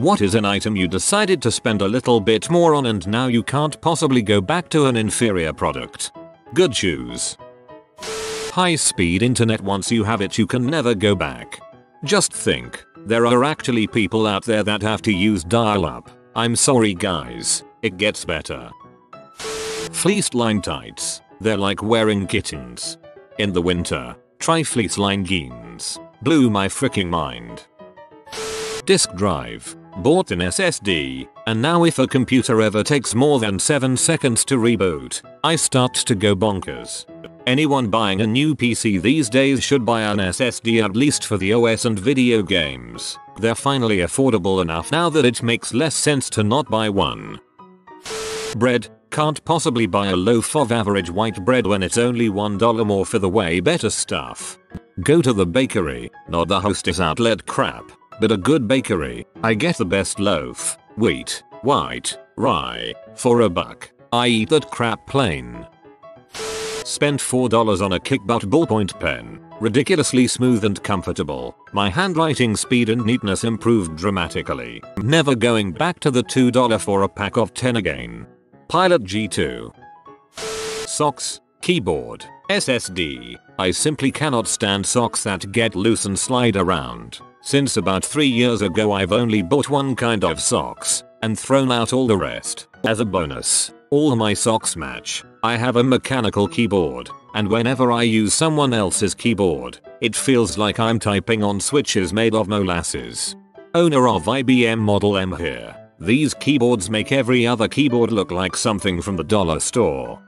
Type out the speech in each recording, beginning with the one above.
What is an item you decided to spend a little bit more on and now you can't possibly go back to an inferior product? Good shoes. High speed internet once you have it you can never go back. Just think, there are actually people out there that have to use dial up. I'm sorry guys, it gets better. Fleeced line tights, they're like wearing kittens. In the winter, try fleece line jeans. Blew my freaking mind. Disk drive, bought an SSD, and now if a computer ever takes more than 7 seconds to reboot, I start to go bonkers. Anyone buying a new PC these days should buy an SSD at least for the OS and video games. They're finally affordable enough now that it makes less sense to not buy one. Bread, can't possibly buy a loaf of average white bread when it's only $1 more for the way better stuff. Go to the bakery, not the hostess outlet crap, but a good bakery. I get the best loaf, wheat, white, rye, for a buck. I eat that crap plain. Spent $4 on a kickbutt ballpoint pen. Ridiculously smooth and comfortable. My handwriting speed and neatness improved dramatically. Never going back to the $2 for a pack of 10 again. Pilot G2. Socks, keyboard, SSD. I simply cannot stand socks that get loose and slide around. Since about 3 years ago I've only bought one kind of socks and thrown out all the rest. As a bonus, all my socks match. I have a mechanical keyboard, and whenever I use someone else's keyboard, it feels like I'm typing on switches made of molasses. Owner of IBM Model M here. These keyboards make every other keyboard look like something from the dollar store.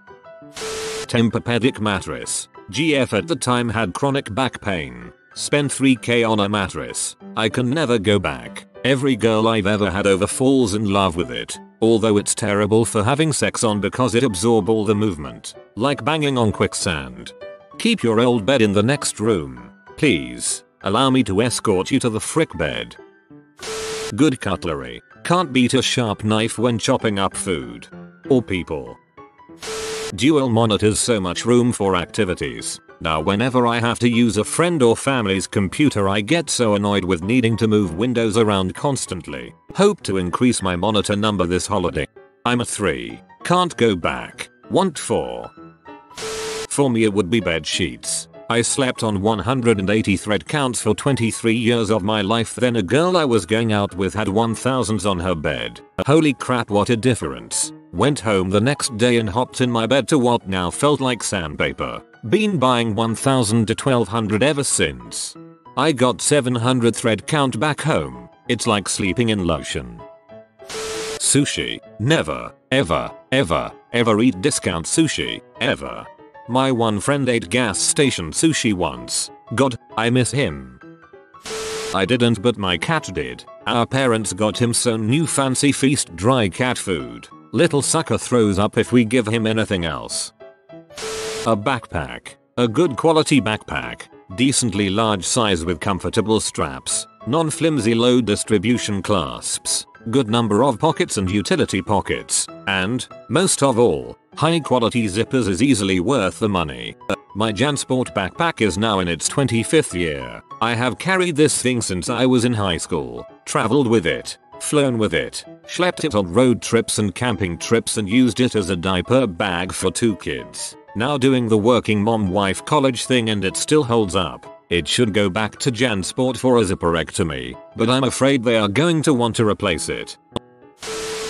Tempur-Pedic mattress. GF at the time had chronic back pain. Spent 3k on a mattress. I can never go back. Every girl I've ever had over falls in love with it. Although it's terrible for having sex on because it absorb all the movement. Like banging on quicksand. Keep your old bed in the next room. Please. Allow me to escort you to the frick bed. Good cutlery. Can't beat a sharp knife when chopping up food. Or people. Dual monitors so much room for activities. Now whenever I have to use a friend or family's computer I get so annoyed with needing to move windows around constantly. Hope to increase my monitor number this holiday. I'm a 3. Can't go back. Want 4. For me it would be bed sheets. I slept on 180 thread counts for 23 years of my life then a girl I was going out with had 1000s on her bed. Holy crap what a difference. Went home the next day and hopped in my bed to what now felt like sandpaper. Been buying 1000 to 1200 ever since. I got 700 thread count back home. It's like sleeping in lotion. Sushi. Never, ever, ever, ever eat discount sushi. Ever. My one friend ate gas station sushi once. God, I miss him. I didn't but my cat did. Our parents got him some new fancy feast dry cat food. Little sucker throws up if we give him anything else. A backpack. A good quality backpack. Decently large size with comfortable straps. Non-flimsy load distribution clasps. Good number of pockets and utility pockets. And, most of all, high quality zippers is easily worth the money. Uh, my Jansport backpack is now in its 25th year. I have carried this thing since I was in high school. Traveled with it. Flown with it. Schlepped it on road trips and camping trips and used it as a diaper bag for two kids. Now doing the working mom wife college thing and it still holds up. It should go back to Jansport for a zipperectomy, but I'm afraid they are going to want to replace it.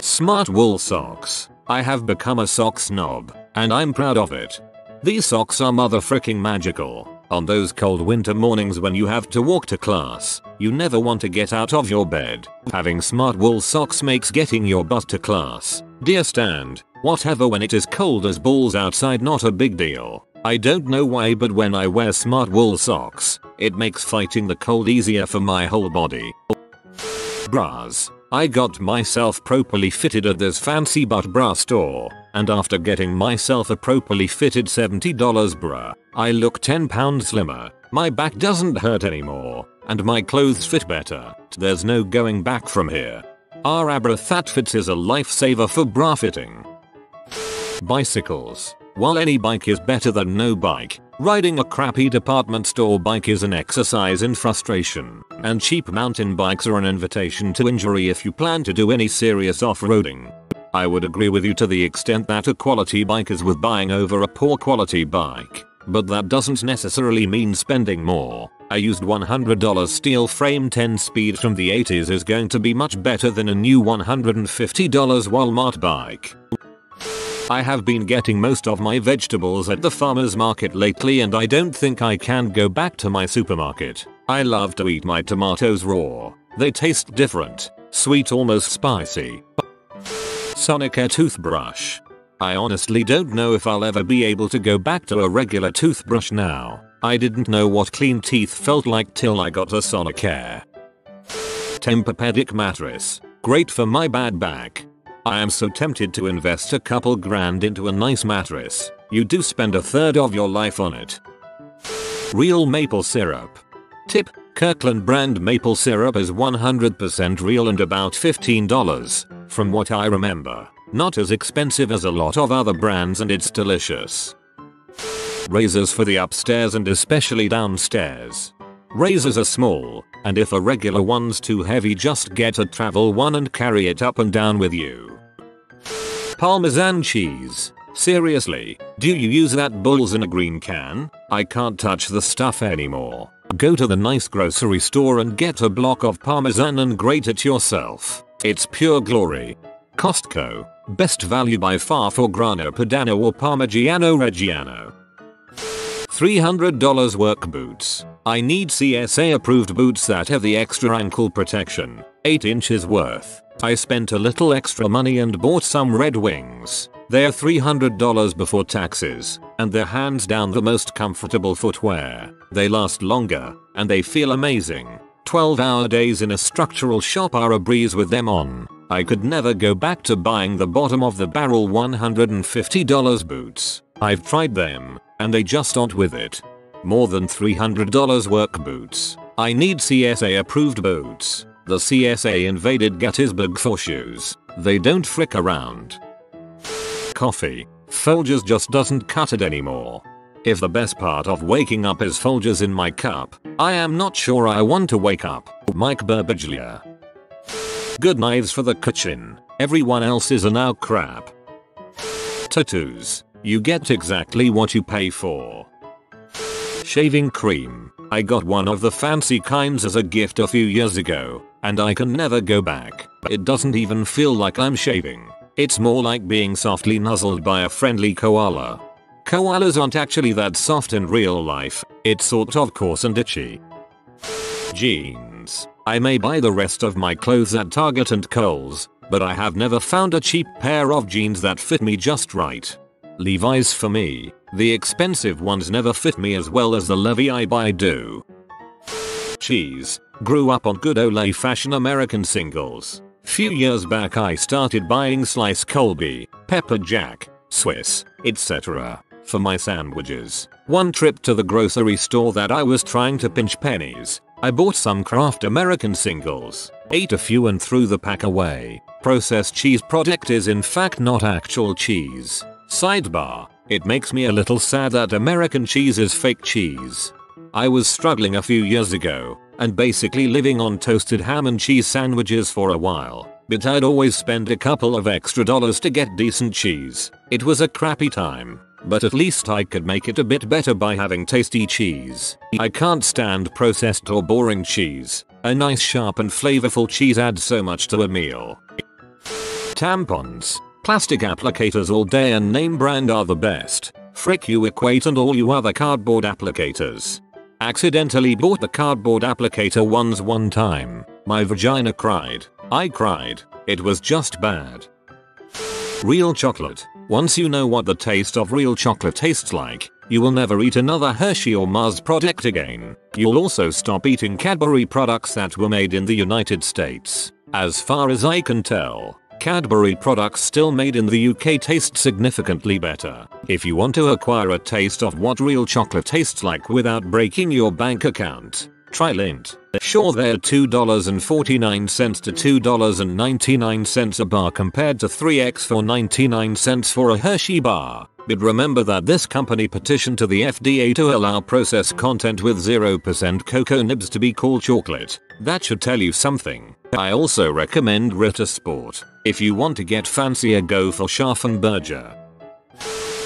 Smart wool socks. I have become a sock snob, and I'm proud of it. These socks are motherfucking magical. On those cold winter mornings when you have to walk to class, you never want to get out of your bed. Having smart wool socks makes getting your butt to class, deer stand, whatever when it is cold as balls outside not a big deal. I don't know why but when I wear smart wool socks, it makes fighting the cold easier for my whole body. Bras. I got myself properly fitted at this fancy butt bra store, and after getting myself a properly fitted $70 bra, I look 10 pounds slimmer, my back doesn't hurt anymore, and my clothes fit better. There's no going back from here. r/ABraThatFits is a lifesaver for bra fitting. Bicycles. While any bike is better than no bike, riding a crappy department store bike is an exercise in frustration, and cheap mountain bikes are an invitation to injury if you plan to do any serious off-roading. I would agree with you to the extent that a quality bike is worth buying over a poor quality bike, but that doesn't necessarily mean spending more. A used $100 steel frame 10 speed from the 80s is going to be much better than a new $150 Walmart bike. I have been getting most of my vegetables at the farmer's market lately and I don't think I can go back to my supermarket. I love to eat my tomatoes raw. They taste different. Sweet almost spicy. Sonicare toothbrush. I honestly don't know if I'll ever be able to go back to a regular toothbrush now. I didn't know what clean teeth felt like till I got a Sonicare. Tempur-Pedic mattress. Great for my bad back. I am so tempted to invest a couple grand into a nice mattress. You do spend a third of your life on it. Real maple syrup. Tip, Kirkland brand maple syrup is 100% real and about $15, from what I remember. Not as expensive as a lot of other brands and it's delicious. Razors for the upstairs and especially downstairs. Razors are small, and if a regular one's too heavy just get a travel one and carry it up and down with you. Parmesan cheese. Seriously, do you use that bulls in a green can? I can't touch the stuff anymore. Go to the nice grocery store and get a block of parmesan and grate it yourself. It's pure glory. Costco. Best value by far for Grana Padano or Parmigiano Reggiano. $300 work boots. I need CSA approved boots that have the extra ankle protection. 8 inches worth. I spent a little extra money and bought some Red Wings. They're $300 before taxes, and they're hands down the most comfortable footwear. They last longer, and they feel amazing. 12 hour days in a structural shop are a breeze with them on. I could never go back to buying the bottom of the barrel $150 boots. I've tried them, and they just aren't with it. More than $300 work boots. I need CSA approved boots. The CSA invaded Gettysburg for shoes. They don't frick around. Coffee. Folgers just doesn't cut it anymore. If the best part of waking up is Folgers in my cup, I am not sure I want to wake up. Mike Birbiglia. Good knives for the kitchen. Everyone else's are now crap. Tattoos. You get exactly what you pay for. Shaving cream. I got one of the fancy kinds as a gift a few years ago, and I can never go back. It doesn't even feel like I'm shaving. It's more like being softly nuzzled by a friendly koala. Koalas aren't actually that soft in real life, it's sort of coarse and itchy. Jeans. I may buy the rest of my clothes at Target and Kohl's, but I have never found a cheap pair of jeans that fit me just right. Levi's for me. The expensive ones never fit me as well as the Levi I buy do. Cheese. Grew up on good old fashion American singles. Few years back I started buying sliced Colby, pepper jack, Swiss, etc. for my sandwiches. One trip to the grocery store that I was trying to pinch pennies. I bought some Kraft American singles, ate a few and threw the pack away. Processed cheese product is in fact not actual cheese. Sidebar, it makes me a little sad that American cheese is fake cheese. I was struggling a few years ago, and basically living on toasted ham and cheese sandwiches for a while, but I'd always spend a couple of extra dollars to get decent cheese. It was a crappy time, but at least I could make it a bit better by having tasty cheese. I can't stand processed or boring cheese. A nice sharp and flavorful cheese adds so much to a meal. Tampons. Plastic applicators all day and name brand are the best. Frick you equate and all you other cardboard applicators. Accidentally bought the cardboard applicator ones one time. My vagina cried. I cried. It was just bad. Real chocolate. Once you know what the taste of real chocolate tastes like, you will never eat another Hershey or Mars product again. You'll also stop eating Cadbury products that were made in the United States. As far as I can tell, Cadbury products still made in the UK taste significantly better. If you want to acquire a taste of what real chocolate tastes like without breaking your bank account, try Lindt. Sure they're $2.49 to $2.99 a bar compared to 3x for 99 cents for a Hershey bar, But remember that this company petitioned to the FDA to allow processed content with 0% cocoa nibs to be called chocolate. That should tell you something. I also recommend Ritter Sport. If you want to get fancier go for Scharffen Berger.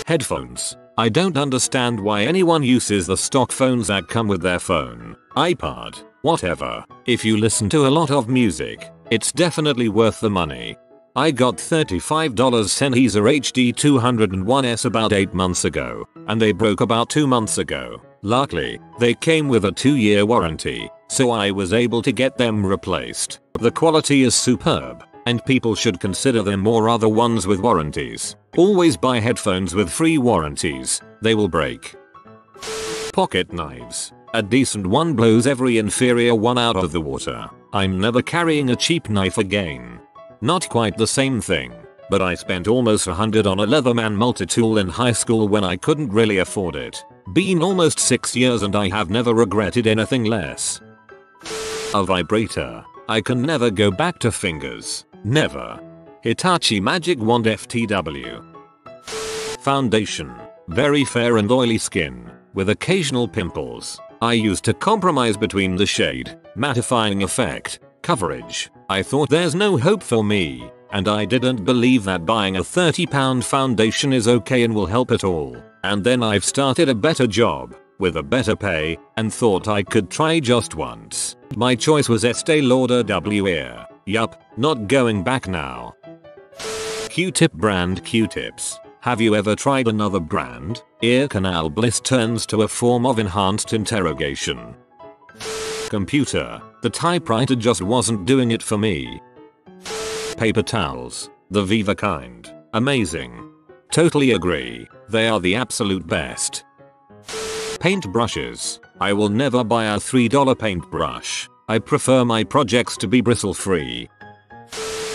Headphones. I don't understand why anyone uses the stock phones that come with their phone, iPod, whatever. If you listen to a lot of music, it's definitely worth the money. I got $35 Sennheiser HD 201S about 8 months ago, and they broke about 2 months ago. Luckily, they came with a 2 year warranty, so I was able to get them replaced. The quality is superb, and people should consider them or other ones with warranties. Always buy headphones with free warranties, they will break. Pocket knives. A decent one blows every inferior one out of the water. I'm never carrying a cheap knife again. Not quite the same thing, but I spent almost a hundred on a Leatherman multi-tool in high school when I couldn't really afford it. Been almost 6 years and I have never regretted anything less. A vibrator. I can never go back to fingers. Never. Hitachi Magic Wand FTW. Foundation. Very fair and oily skin, with occasional pimples. I used to compromise between the shade, mattifying effect, coverage. I thought there's no hope for me, and I didn't believe that buying a 30 pound foundation is okay and will help at all. And then I've started a better job, with a better pay, and thought I could try just once. My choice was Estee Lauder Double Wear. Yup, not going back now. Q-tip brand Q-tips. Have you ever tried another brand? Ear canal bliss turns to a form of enhanced interrogation. Computer. The typewriter just wasn't doing it for me. Paper towels. The Viva kind. Amazing. Totally agree. They are the absolute best. Paint brushes. I will never buy a $3 paintbrush. I prefer my projects to be bristle free.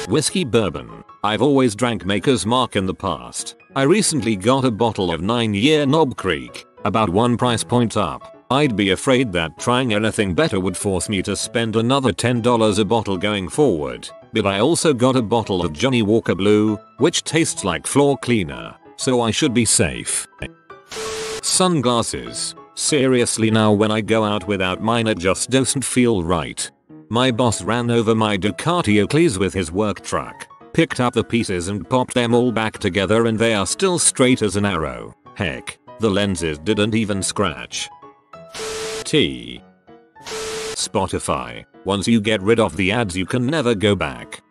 Whiskey bourbon. I've always drank Maker's Mark in the past. I recently got a bottle of 9 year Knob Creek, about one price point up. I'd be afraid that trying anything better would force me to spend another $10 a bottle going forward. But I also got a bottle of Johnnie Walker Blue, which tastes like floor cleaner, so I should be safe. Sunglasses. Seriously now when I go out without mine it just doesn't feel right. My boss ran over my Ducati Oakleys with his work truck, picked up the pieces and popped them all back together and they are still straight as an arrow. Heck, the lenses didn't even scratch. T. Spotify. Once you get rid of the ads you can never go back.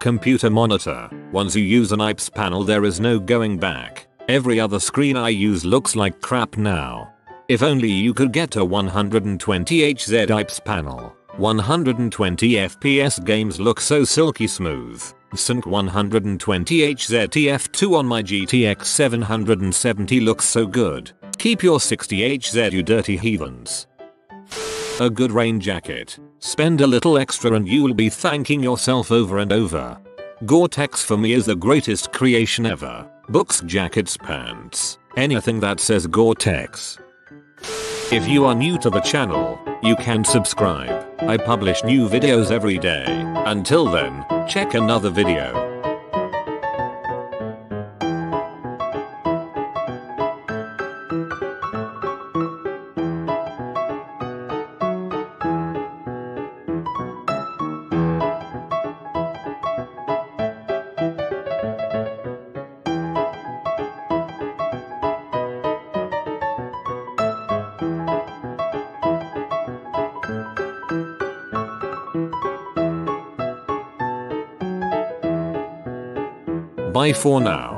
Computer monitor. Once you use an IPS panel there is no going back. Every other screen I use looks like crap now. If only you could get a 120Hz IPS panel. 120 FPS games look so silky smooth. Sync 120Hz TF2 on my GTX 770 looks so good. Keep your 60Hz you dirty heathens. A good rain jacket. Spend a little extra and you'll be thanking yourself over and over. Gore-Tex for me is the greatest creation ever. Books, jackets, pants. Anything that says Gore-Tex. If you are new to the channel, you can subscribe. I publish new videos every day. Until then, check another video. Bye for now.